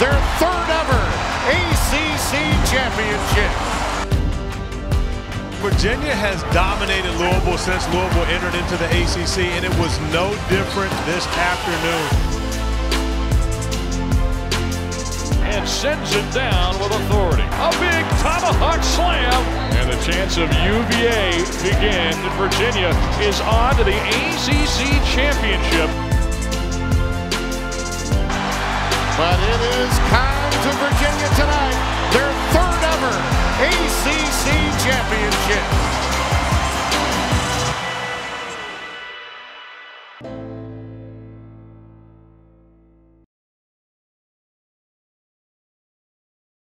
their third ever ACC championship. Virginia has dominated Louisville since Louisville entered into the ACC, and it was no different this afternoon. And sends it down with authority. A big tomahawk slam, and the chants of UVA begin in Virginia is on to the ACC championship. But it is kind to Virginia tonight, their third ever ACC championship.